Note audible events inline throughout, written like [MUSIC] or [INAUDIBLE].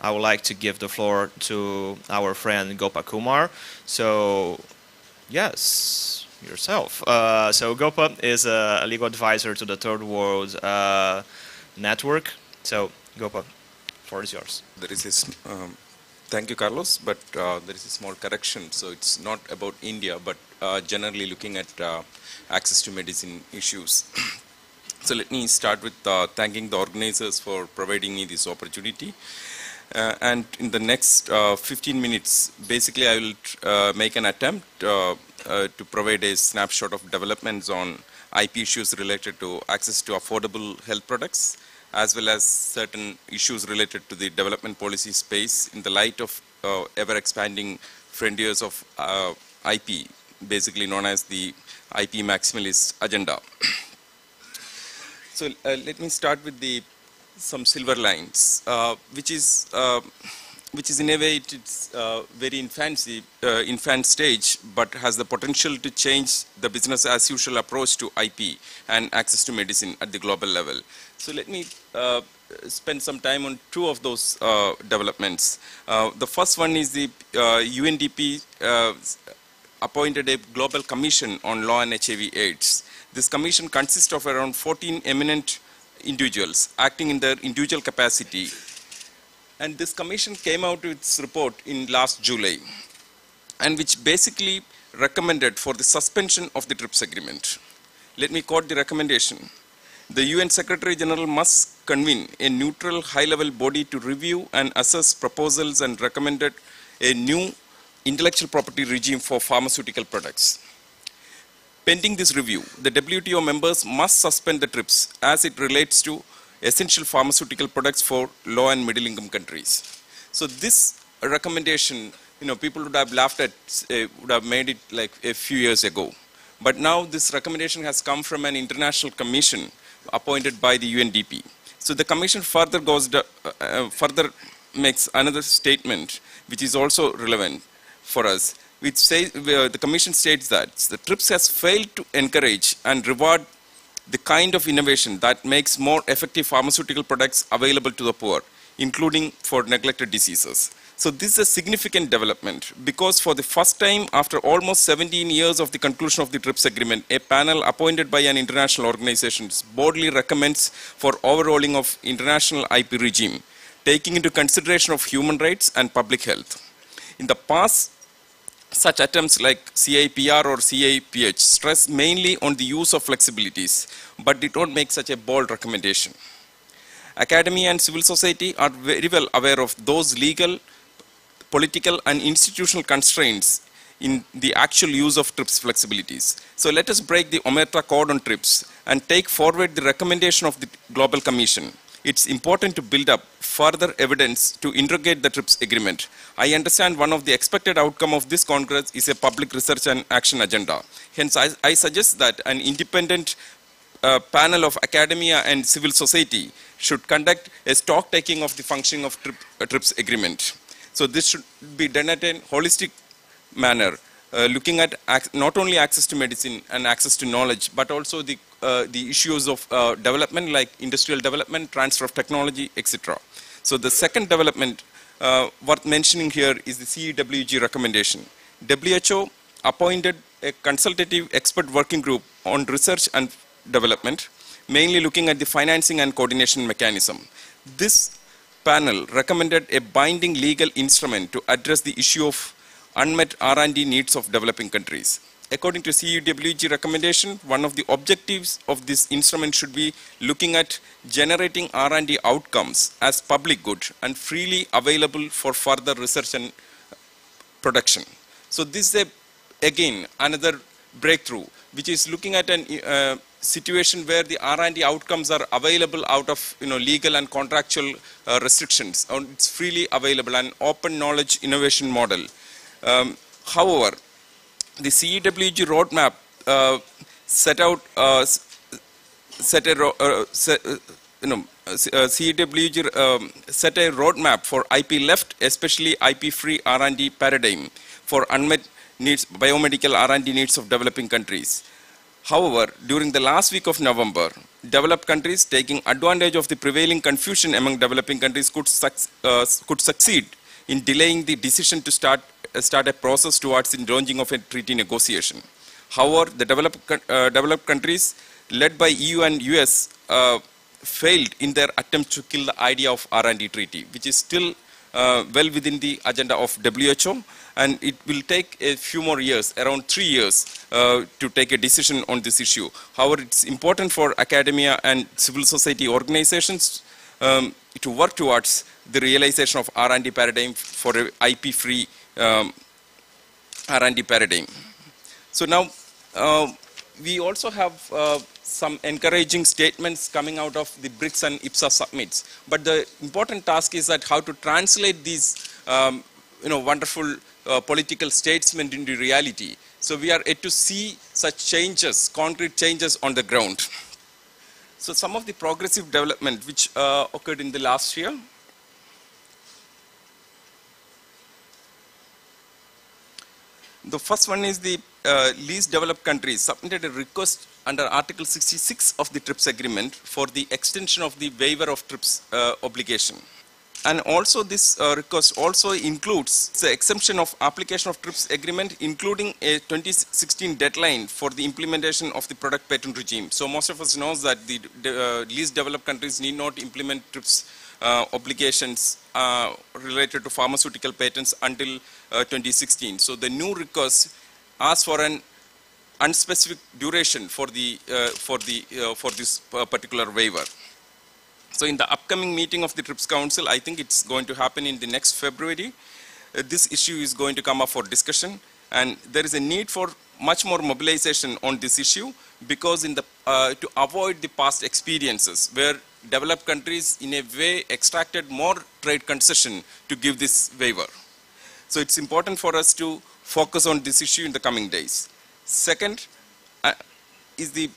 I would like to give the floor to our friend Gopakumar. So, yes, yourself. Uh, so, Gopa is a legal advisor to the Third World uh, Network. So, Gopa, floor is yours. There is a, s- um, thank you, Carlos, but uh, there is a small correction. So it's not about India, but uh, generally looking at uh, access to medicine issues. [CLEARS THROAT] so let me start with uh, thanking the organizers for providing me this opportunity. Uh, and in the next uh, 15 minutes, basically I will uh, make an attempt uh, uh, to provide a snapshot of developments on IP issues related to access to affordable health products, as well as certain issues related to the development policy space in the light of uh, ever-expanding frontiers of IP, basically known as the IP maximalist agenda. [CLEARS THROAT] So let me start with the some silver lines, uh, which is uh, which is in a way it- it's uh, very infancy, uh, infant stage, but has the potential to change the business as usual approach to IP and access to medicine at the global level. So let me uh, spend some time on two of those uh, developments. The first one is the UNDP appointed a global commission on law and HIV AIDS. This commission consists of around 14 eminent individuals acting in their individual capacity. And this commission came out with its report in last July, and which basically recommended for the suspension of the TRIPS agreement. Let me quote the recommendation. The UN Secretary General must convene a neutral high-level body to review and assess proposals and recommended a new intellectual property regime for pharmaceutical products. Pending this review, the WTO members must suspend the TRIPS as it relates to essential pharmaceutical products for low and middle income countries. So this recommendation, you know, people would have laughed at, uh, would have made it like a few years ago. But now this recommendation has come from an international commission appointed by the UNDP. So the commission further goes, uh, further makes another statement which is also relevant for us, which uh, where the commission states that the TRIPS has failed to encourage and reward the kind of innovation that makes more effective pharmaceutical products available to the poor, including for neglected diseases. So this is a significant development because for the first time after almost 17 years of the conclusion of the TRIPS agreement, a panel appointed by an international organization boldly recommends for overhauling of international IP regime, taking into consideration of human rights and public health. In the past, such attempts like CIPR or CIPIH stress mainly on the use of flexibilities, but did not make such a bold recommendation. Academia and civil society are very well aware of those legal, political, and institutional constraints in the actual use of TRIPS flexibilities. So let us break the Omerta code on TRIPS and take forward the recommendation of the Global Commission. It's important to build up further evidence to interrogate the TRIPS agreement. I understand one of the expected outcome of this Congress is a public research and action agenda. Hence, I, I suggest that an independent uh, panel of academia and civil society should conduct a stock taking of the functioning of TRIP, uh, TRIPS agreement. So this should be done at a holistic manner, looking at not only access to medicine and access to knowledge, but also the, uh, the issues of uh, development like industrial development, transfer of technology, etc. So the second development uh, worth mentioning here is the CEWG recommendation. WHO appointed a consultative expert working group on research and development, mainly looking at the financing and coordination mechanism. This panel recommended a binding legal instrument to address the issue of unmet R&D needs of developing countries. According to CEWG recommendation, one of the objectives of this instrument should be looking at generating R&D outcomes as public good and freely available for further research and production. So this is a, again another breakthrough, which is looking at a uh, situation where the R&D outcomes are available out of you know legal and contractual uh, restrictions. And it's freely available, an open knowledge innovation model. Um, however, the CEWG roadmap uh, set out uh, set a uh, set, uh, you know uh, CEWG um, set a roadmap for IP left, especially IP free R&D paradigm for unmet needs biomedical R&D needs of developing countries. However, during the last week of November, developed countries taking advantage of the prevailing confusion among developing countries could, suc- uh, could succeed in delaying the decision to start, uh, start a process towards the launching of a treaty negotiation. However, the developed, uh, developed countries led by EU and US uh, failed in their attempt to kill the idea of R&D treaty, which is still uh, well within the agenda of WHO, and it will take a few more years, around three years, uh, to take a decision on this issue. However, it's important for academia and civil society organizations um, to work towards the realization of R&D paradigm for IP-free um, R&D paradigm. So now, uh, we also have uh, some encouraging statements coming out of the BRICS and IBSA summits. But the important task is that how to translate these, um, you know, wonderful uh, political statements into reality. So we are yet to see such changes, concrete changes on the ground. So some of the progressive development which uh, occurred in the last year. The first one is the uh, least developed countries submitted a request under Article 66 of the TRIPS agreement for the extension of the waiver of TRIPS uh, obligation. And also this uh, request also includes the exemption of application of TRIPS agreement, including a 2016 deadline for the implementation of the product patent regime. So most of us knows that the uh, least developed countries need not implement TRIPS uh, obligations uh, related to pharmaceutical patents until 2016. So the new request asks for an unspecific duration for the uh, for the uh, for this uh, particular waiver. So in the upcoming meeting of the TRIPS Council, I think it's going to happen in the next February. Uh, this issue is going to come up for discussion, and there is a need for much more mobilization on this issue because in the uh, to avoid the past experiences where developed countries in a way extracted more trade concession to give this waiver. So it's important for us to focus on this issue in the coming days. Second uh, is the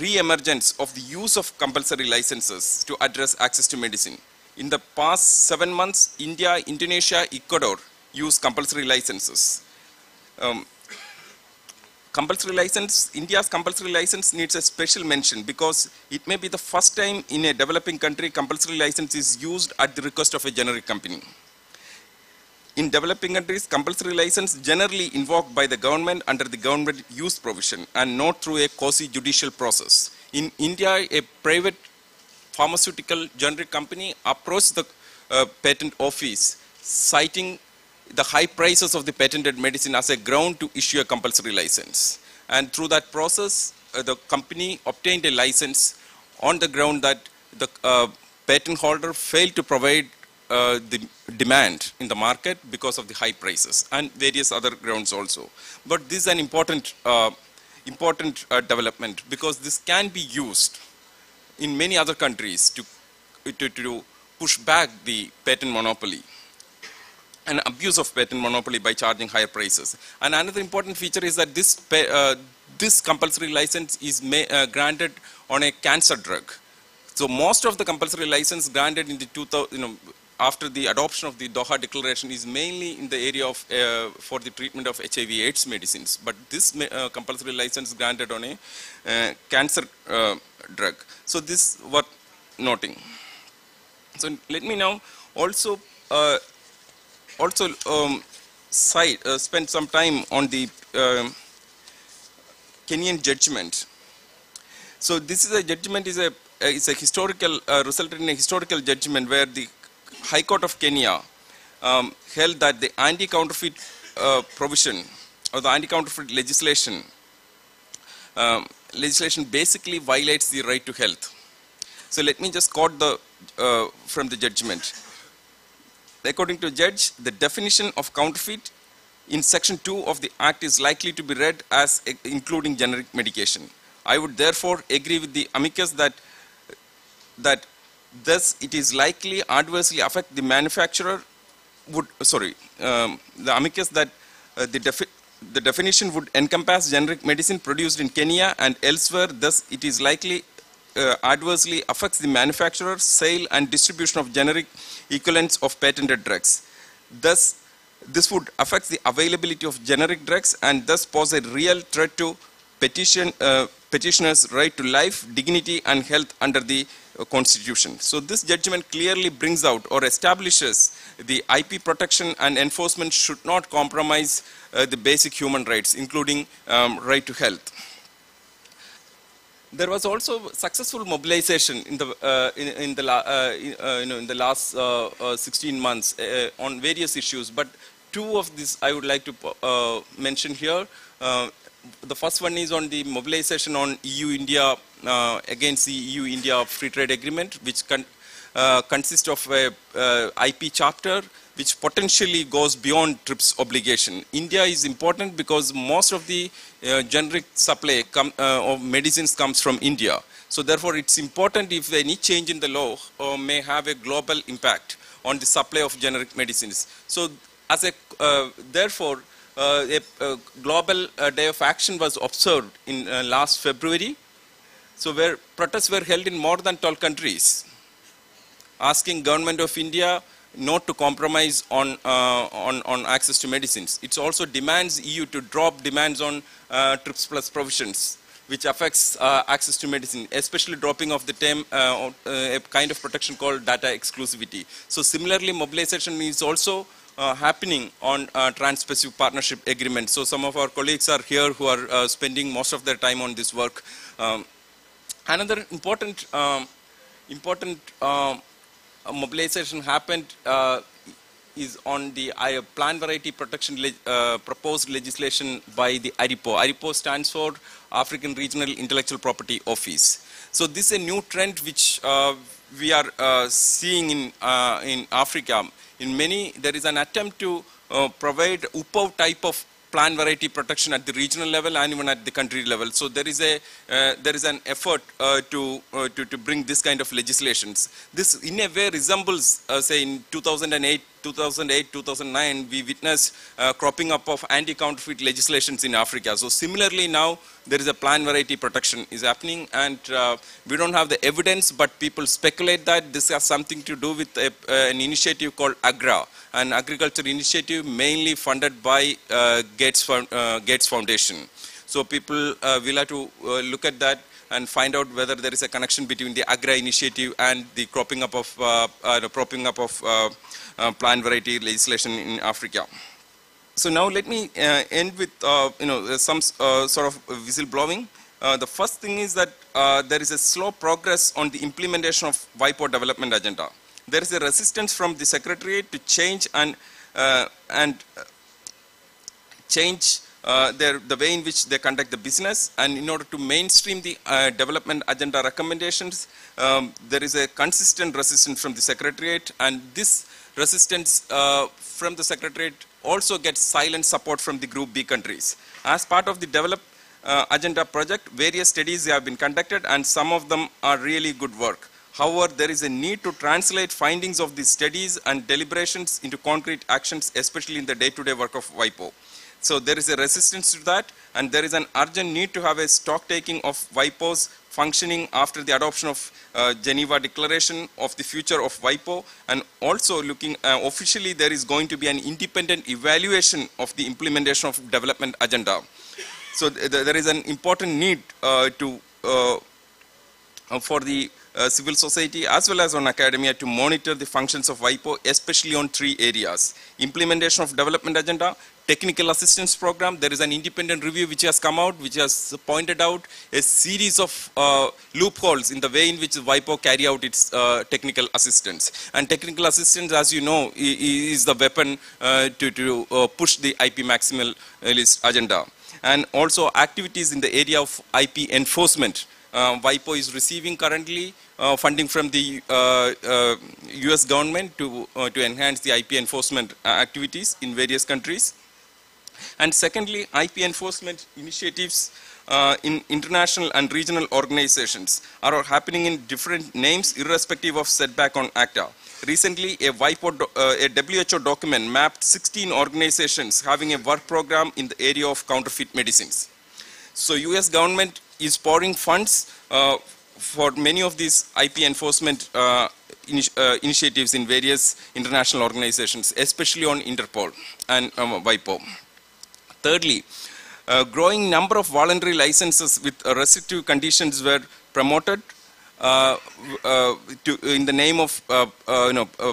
re-emergence of the use of compulsory licenses to address access to medicine. In the past seven months, India, Indonesia, Ecuador use compulsory licenses. Um, compulsory license, India's compulsory license needs a special mention because it may be the first time in a developing country compulsory license is used at the request of a generic company. In developing countries, compulsory license generally invoked by the government under the government use provision and not through a quasi-judicial process. In India, a private pharmaceutical generic company approached the uh, patent office citing the high prices of the patented medicine as a ground to issue a compulsory license. And through that process, uh, the company obtained a license on the ground that the uh, patent holder failed to provide uh, the demand in the market because of the high prices and various other grounds also. But this is an important, uh, important uh, development because this can be used in many other countries to, to, to push back the patent monopoly and abuse of patent monopoly by charging higher prices. And another important feature is that this, uh, this compulsory license is uh, granted on a cancer drug. So most of the compulsory license granted in the 2000, you know, after the adoption of the Doha Declaration is mainly in the area of uh, for the treatment of HIV/AIDS medicines. But this uh, compulsory license granted on a uh, cancer drug. So this worth noting. So let me now also also um, side, uh, spend some time on the uh, Kenyan judgment. So this is a judgment is a is a historical uh, resulted in a historical judgment where the High Court of Kenya um, held that the anti-counterfeit provision or the anti-counterfeit legislation um, legislation basically violates the right to health. So let me just quote the uh, from the judgment. According to judge, the definition of counterfeit in section 2 of the act is likely to be read as including generic medication. I would therefore agree with the amicus that that thus it is likely adversely affect the manufacturer would sorry um, the amicus that uh, the, defi the definition would encompass generic medicine produced in Kenya and elsewhere thus it is likely uh, adversely affects the manufacturer, sale and distribution of generic equivalents of patented drugs. Thus, this would affect the availability of generic drugs and thus pose a real threat to petition, uh, petitioners' right to life, dignity, and health under the uh, Constitution. So this judgment clearly brings out or establishes the IP protection and enforcement should not compromise uh, the basic human rights, including um, right to health. There was also successful mobilization in the uh, in, in, the uh, in, uh, you know in the last uh, uh, 16 months uh, on various issues, but two of these I would like to mention here. The first one is on the mobilization on EU-India against the EU-India Free Trade Agreement, which con consists of a IP chapter which potentially goes beyond TRIPS obligation. India is important because most of the uh, generic supply uh, of medicines comes from India. So therefore it's important if any change in the law uh, may have a global impact on the supply of generic medicines. So as a, uh, therefore, uh, a, a, global uh, day of action was observed in last February. So where protests were held in more than 12 countries, asking government of India not to compromise on, uh, on, on access to medicines. It also demands EU to drop demands on uh, TRIPS plus provisions, which affects uh, access to medicine, especially dropping of the term, uh, uh, a kind of protection called data exclusivity. So similarly, mobilization is also uh, happening on uh, Trans-Pacific Partnership Agreement. So some of our colleagues are here who are uh, spending most of their time on this work. Um, another important, um, important um, mobilization happened uh, is on the plant variety protection uh, proposed legislation by the ARIPO. ARIPO stands for African Regional Intellectual Property Office. So this is a new trend which uh, we are uh, seeing in, uh, in Africa. In many, there is an attempt to provide UPOV type of plant variety protection at the regional level and even at the country level. So there is a uh, there is an effort uh, to, uh, to to bring this kind of legislations. This in a way resembles, uh, say, in 2008 2008, 2009, we witnessed uh, cropping up of anti-counterfeit legislations in Africa. So similarly now, there is a plant variety protection is happening and uh, we don't have the evidence, but people speculate that this has something to do with a, uh, an initiative called AGRA, an agriculture initiative mainly funded by uh, Gates, uh, Gates Foundation. So people uh, will have to look at that and find out whether there is a connection between the AGRA initiative and the cropping up of, uh, uh, the cropping up of uh, uh, plant variety legislation in Africa. So now let me uh, end with uh, you know some sort of whistleblowing. the first thing is that there is a slow progress on the implementation of WIPO development agenda. There is a resistance from the Secretariat to change and and change uh, the way in which they conduct the business and in order to mainstream the uh, development agenda recommendations, um, there is a consistent resistance from the Secretariat and this resistance uh, from the Secretariat also gets silent support from the Group B countries. As part of the develop uh, agenda project, various studies have been conducted and some of them are really good work. However, there is a need to translate findings of these studies and deliberations into concrete actions, especially in the day-to-day -day work of WIPO. So there is a resistance to that and there is an urgent need to have a stock taking of WIPOs functioning after the adoption of uh, Geneva Declaration of the future of WIPO and also looking uh, officially there is going to be an independent evaluation of the implementation of development agenda. So th there is an important need uh, to uh, uh, for the uh, civil society as well as on academia to monitor the functions of WIPO, especially on three areas. Implementation of development agenda, technical assistance program, there is an independent review which has come out, which has pointed out a series of uh, loopholes in the way in which WIPO carry out its uh, technical assistance. And technical assistance, as you know, is the weapon uh, to, to uh, push the IP maximal list agenda. And also activities in the area of IP enforcement. Uh, WIPO is receiving currently uh, funding from the uh, US uh, government to, uh, to enhance the IP enforcement activities in various countries. And secondly, IP enforcement initiatives uh, in international and regional organizations are happening in different names irrespective of setback on ACTA. Recently, a, WIPO, uh, a WHO document mapped 16 organizations having a work program in the area of counterfeit medicines. So US government is pouring funds uh, for many of these IP enforcement uh, uh, initiatives in various international organizations, especially on Interpol and um, WIPO. Thirdly, A growing number of voluntary licenses with restrictive conditions were promoted uh, uh, to, in the name of uh, uh, you know, uh,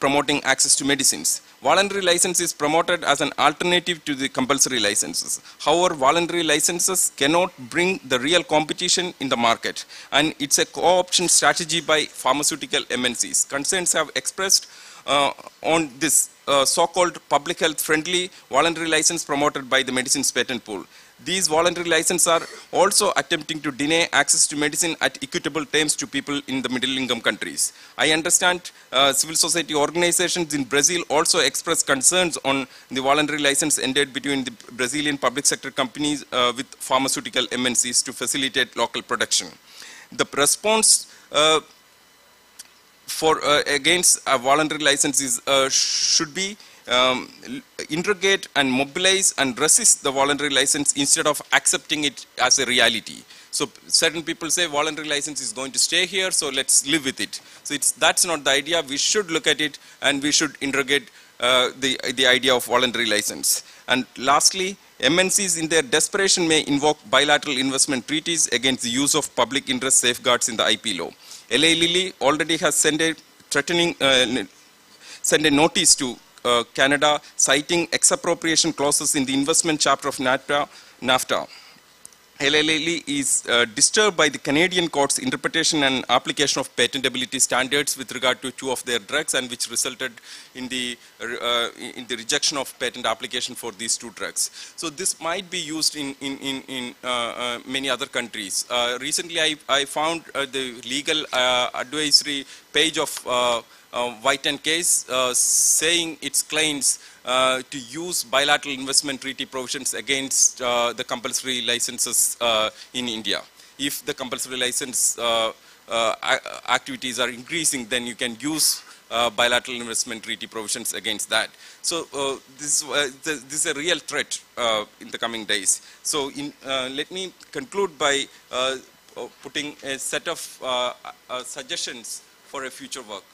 promoting access to medicines. Voluntary license is promoted as an alternative to the compulsory licenses. However, voluntary licenses cannot bring the real competition in the market and it's a co-option strategy by pharmaceutical MNCs. Concerns have expressed on this uh, so-called public health friendly voluntary license promoted by the medicines patent pool. These voluntary licenses are also attempting to deny access to medicine at equitable terms to people in the middle income countries. I understand uh, civil society organizations in Brazil also express concerns on the voluntary license ended between the Brazilian public sector companies uh, with pharmaceutical MNCs to facilitate local production. The response uh, for uh, against a voluntary licenses uh, should be um, interrogate and mobilize and resist the voluntary license instead of accepting it as a reality. So certain people say voluntary license is going to stay here, so let's live with it. So it's, that's not the idea. We should look at it and we should interrogate uh, the, the idea of voluntary license. And lastly, MNCs in their desperation may invoke bilateral investment treaties against the use of public interest safeguards in the IP law. Eli Lilly already has sent a threatening, uh, sent a notice to uh, Canada citing expropriation clauses in the investment chapter of NAFTA. NAFTA. Eli Lilly is uh, disturbed by the Canadian court's interpretation and application of patentability standards with regard to two of their drugs and which resulted in the, uh, in the rejection of patent application for these two drugs. So this might be used in, in, in, in uh, uh many other countries. Uh, recently I, I found uh, the legal advisory page of uh, White and Case uh, saying its claims uh, to use bilateral investment treaty provisions against the compulsory licenses in India. If the compulsory license activities are increasing, then you can use uh, bilateral investment treaty provisions against that. So uh, this, uh, this is a real threat in the coming days. So in, let me conclude by putting a set of suggestions for a future work.